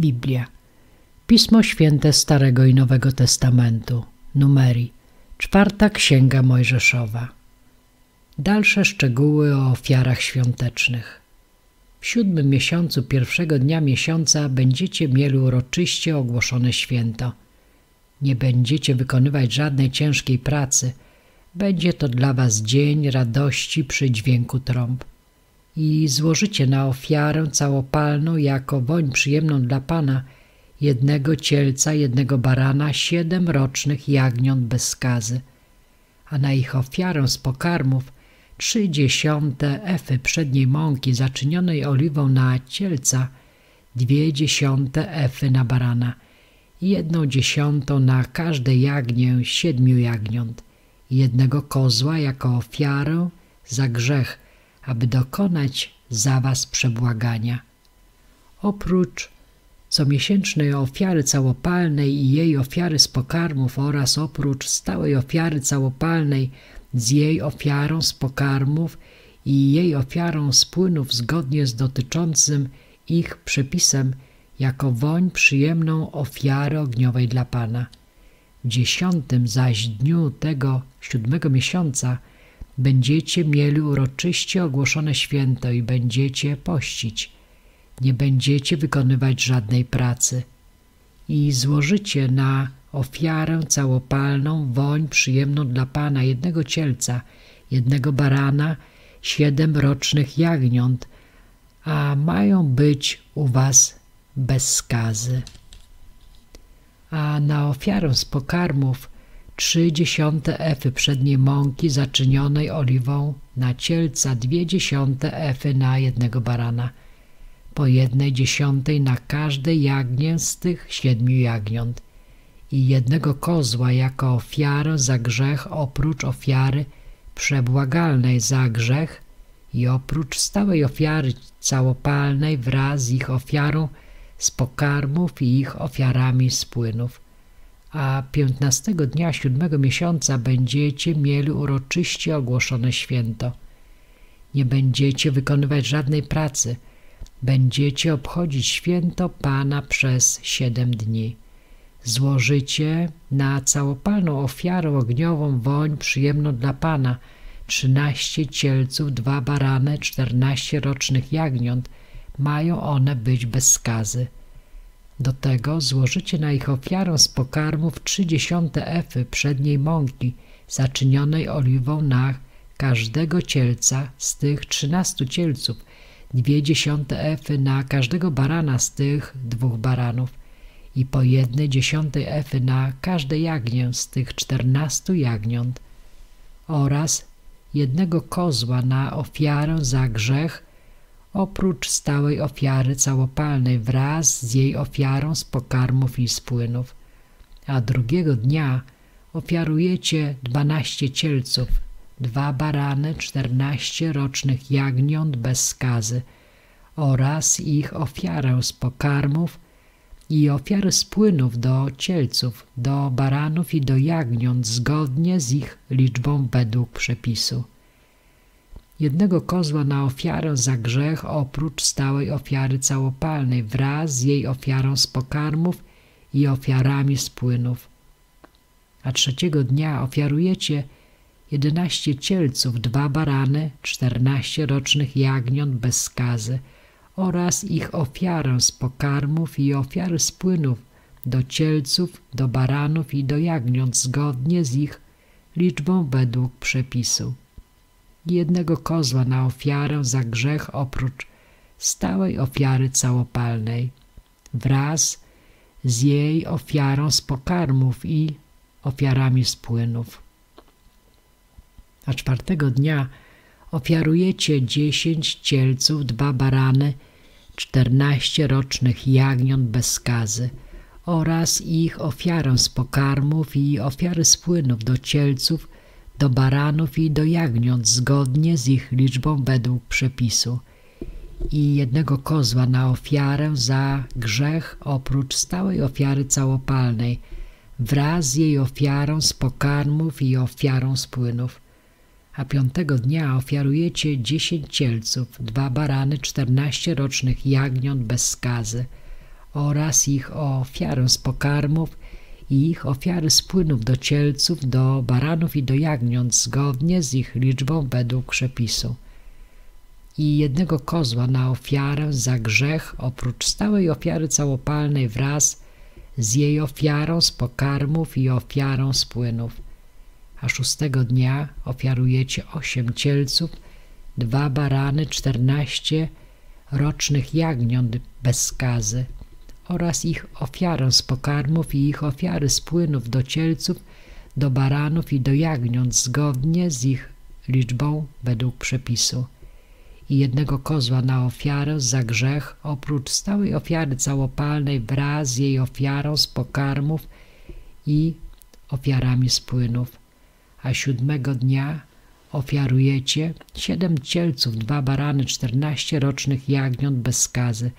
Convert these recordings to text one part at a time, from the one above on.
Biblia. Pismo Święte Starego i Nowego Testamentu. Numerii. Czwarta Księga Mojżeszowa. Dalsze szczegóły o ofiarach świątecznych. W siódmym miesiącu pierwszego dnia miesiąca będziecie mieli uroczyście ogłoszone święto. Nie będziecie wykonywać żadnej ciężkiej pracy. Będzie to dla was dzień radości przy dźwięku trąb i złożycie na ofiarę całopalną jako woń przyjemną dla Pana jednego cielca, jednego barana, siedem rocznych jagniąt bez skazy, a na ich ofiarę z pokarmów trzy dziesiąte efy przedniej mąki zaczynionej oliwą na cielca, dwie dziesiąte efy na barana jedną dziesiątą na każde jagnię siedmiu jagniąt jednego kozła jako ofiarę za grzech aby dokonać za was przebłagania. Oprócz comiesięcznej ofiary całopalnej i jej ofiary z pokarmów oraz oprócz stałej ofiary całopalnej z jej ofiarą z pokarmów i jej ofiarą z płynów zgodnie z dotyczącym ich przepisem jako woń przyjemną ofiary ogniowej dla Pana. W dziesiątym zaś dniu tego siódmego miesiąca Będziecie mieli uroczyście ogłoszone święto i będziecie pościć. Nie będziecie wykonywać żadnej pracy. I złożycie na ofiarę całopalną woń przyjemną dla Pana jednego cielca, jednego barana, siedem rocznych jagniąt, a mają być u was bez skazy. A na ofiarę z pokarmów trzy dziesiąte efy przedniej mąki zaczynionej oliwą na cielca, dwie dziesiąte efy na jednego barana, po jednej dziesiątej na każde jagnię z tych siedmiu jagniąt. I jednego kozła jako ofiarę za grzech oprócz ofiary przebłagalnej za grzech i oprócz stałej ofiary całopalnej wraz z ich ofiarą z pokarmów i ich ofiarami z płynów a piętnastego dnia siódmego miesiąca będziecie mieli uroczyście ogłoszone święto. Nie będziecie wykonywać żadnej pracy, będziecie obchodzić święto Pana przez siedem dni. Złożycie na całopalną ofiarę ogniową woń przyjemną dla Pana, trzynaście cielców, dwa barany, czternaście rocznych jagniąt, mają one być bez skazy. Do tego złożycie na ich ofiarę z pokarmów trzy dziesiąte efy przedniej mąki zaczynionej oliwą na każdego cielca z tych trzynastu cielców, dwie dziesiąte efy na każdego barana z tych dwóch baranów i po jednej dziesiątej efy na każde jagnię z tych czternastu jagniąt oraz jednego kozła na ofiarę za grzech oprócz stałej ofiary całopalnej wraz z jej ofiarą z pokarmów i z płynów. A drugiego dnia ofiarujecie dwanaście cielców, dwa barany, czternaście rocznych jagniąt bez skazy oraz ich ofiarę z pokarmów i ofiary z płynów do cielców, do baranów i do jagniąt zgodnie z ich liczbą według przepisu jednego kozła na ofiarę za grzech oprócz stałej ofiary całopalnej wraz z jej ofiarą z pokarmów i ofiarami z płynów. A trzeciego dnia ofiarujecie jedenaście cielców, dwa barany, czternaście rocznych jagniąt bez skazy oraz ich ofiarę z pokarmów i ofiary z płynów do cielców, do baranów i do jagniąt zgodnie z ich liczbą według przepisu jednego kozła na ofiarę za grzech oprócz stałej ofiary całopalnej, wraz z jej ofiarą z pokarmów i ofiarami z płynów. A czwartego dnia ofiarujecie dziesięć cielców, dwa barany, czternaście rocznych jagniąt bez skazy oraz ich ofiarę z pokarmów i ofiary z płynów do cielców do baranów i do jagniąt zgodnie z ich liczbą według przepisu i jednego kozła na ofiarę za grzech oprócz stałej ofiary całopalnej wraz z jej ofiarą z pokarmów i ofiarą z płynów. A piątego dnia ofiarujecie dziesięć cielców, dwa barany, czternaście rocznych jagniąt bez skazy oraz ich ofiarę z pokarmów i ich ofiary z płynów do cielców, do baranów i do jagniąt zgodnie z ich liczbą według przepisu. I jednego kozła na ofiarę za grzech oprócz stałej ofiary całopalnej wraz z jej ofiarą z pokarmów i ofiarą z płynów. A szóstego dnia ofiarujecie osiem cielców, dwa barany, czternaście rocznych jagniąt bez skazy oraz ich ofiarę z pokarmów i ich ofiary z płynów do cielców, do baranów i do jagniąt zgodnie z ich liczbą według przepisu i jednego kozła na ofiarę za grzech, oprócz stałej ofiary całopalnej wraz z jej ofiarą z pokarmów i ofiarami z płynów. A siódmego dnia ofiarujecie siedem cielców, dwa barany, czternaście rocznych jagniąt bez skazy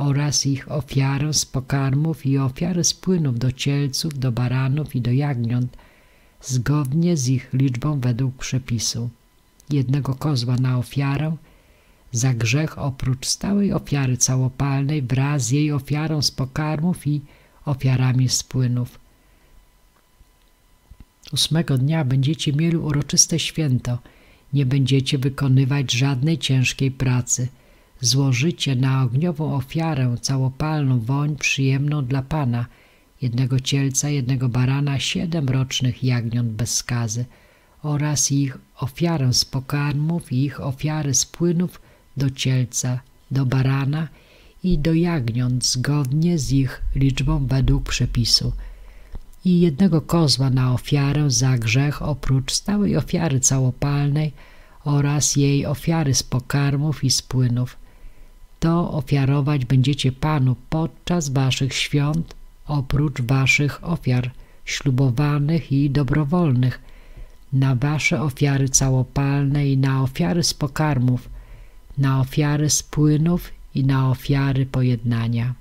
oraz ich ofiarę z pokarmów i ofiary z płynów do cielców, do baranów i do jagniąt, zgodnie z ich liczbą według przepisu. Jednego kozła na ofiarę, za grzech oprócz stałej ofiary całopalnej wraz z jej ofiarą z pokarmów i ofiarami z płynów. Ósmego dnia będziecie mieli uroczyste święto, nie będziecie wykonywać żadnej ciężkiej pracy. Złożycie na ogniową ofiarę całopalną woń przyjemną dla Pana, jednego cielca, jednego barana, siedem rocznych jagniąt bez skazy oraz ich ofiarę z pokarmów i ich ofiary z płynów do cielca, do barana i do jagniąt zgodnie z ich liczbą według przepisu i jednego kozła na ofiarę za grzech oprócz stałej ofiary całopalnej oraz jej ofiary z pokarmów i z płynów. To ofiarować będziecie Panu podczas waszych świąt oprócz waszych ofiar ślubowanych i dobrowolnych, na wasze ofiary całopalne i na ofiary z pokarmów, na ofiary z płynów i na ofiary pojednania.